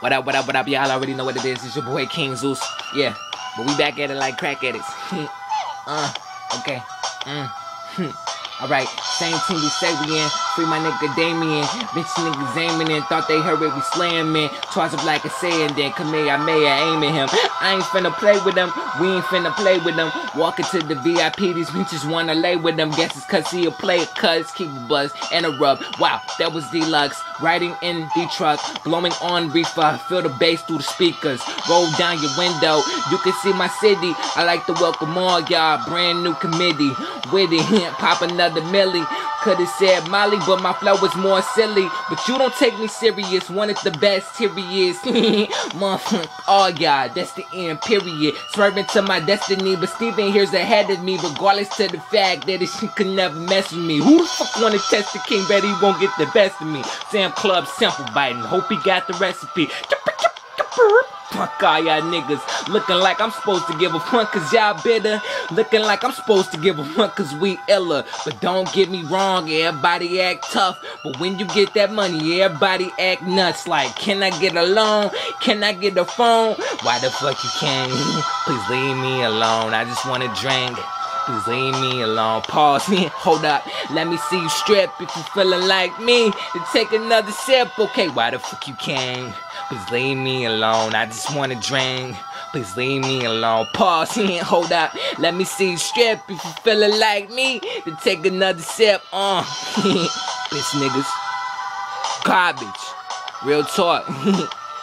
What up, what up, what up? Y'all already know what it is. It's your boy King Zeus. Yeah, but we back at it like crack addicts. uh, okay. Mm. Alright, same team we say we in. Free my nigga Damien. Bitch niggas aiming in. Thought they heard it, we slamming. Twice of like a saying, then Kamehameha aiming him. I ain't finna play with them. We ain't finna play with them. Walking to the VIP, these bitches wanna lay with them. Guess it's cause he a play cuz keep a buzz and a rub. Wow, that was deluxe. Riding in the truck, blowing on reefer. Feel the bass through the speakers. Roll down your window. You can see my city. I like to welcome all y'all. Brand new committee. With it, pop another millie. Could've said Molly, but my flow was more silly. But you don't take me serious. One of the best, here he is. Motherfucker, all oh, y'all, that's the end, period. Swerving to my destiny, but Steven here's ahead of me, regardless to the fact that this shit could never mess with me. Who the fuck wanna test the king? Bet he won't get the best of me. Sam Club sample biting, hope he got the recipe. Fuck all y'all niggas. Looking like I'm supposed to give a fuck cause y'all bitter. Looking like I'm supposed to give a fuck cause we iller. But don't get me wrong, everybody act tough. But when you get that money, everybody act nuts. Like, can I get a loan? Can I get a phone? Why the fuck you can't? Please leave me alone. I just wanna drink. Please leave me alone. Pause. me. Hold up. Let me see you strip if you feeling like me. To take another sip. Okay, why the fuck you can't? Please leave me alone. I just wanna drink. Please leave me alone. Pause. me, Hold up. Let me see you strip if you feeling like me. To take another sip. Uh. Bitch niggas. Garbage. Real talk.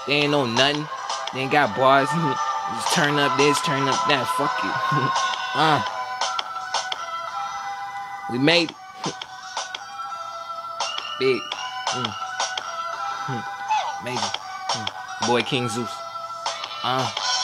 they ain't know nothing. They ain't got bars. Just turn up this, turn up that. Fuck you. uh. We made it. Big. Mm. Mm. It. Mm. Boy King Zeus. Uh.